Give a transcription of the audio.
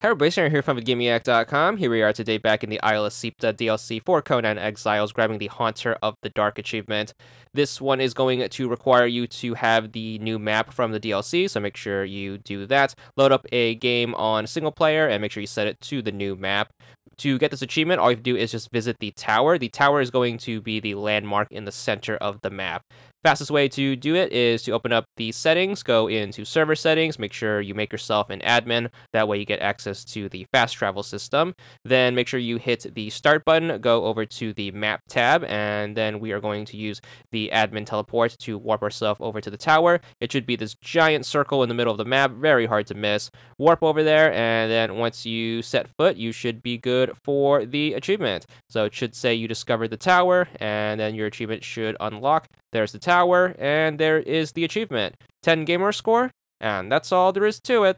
Everybody, Sarah here from GameYak.com. Here we are today back in the Isle of Siptah DLC for Conan Exiles, grabbing the Haunter of the Dark achievement. This one is going to require you to have the new map from the DLC, so make sure you do that. Load up a game on single player and make sure you set it to the new map. To get this achievement, all you have to do is just visit the tower. The tower is going to be the landmark in the center of the map. Fastest way to do it is to open up the settings, go into server settings, make sure you make yourself an admin. That way you get access to the fast travel system. Then make sure you hit the start button, go over to the map tab, and then we are going to use the admin teleport to warp ourselves over to the tower. It should be this giant circle in the middle of the map, very hard to miss. Warp over there, and then once you set foot, you should be good for the achievement. So it should say you discovered the tower, and then your achievement should unlock. There's the tower, and there is the achievement. 10 gamer score, and that's all there is to it.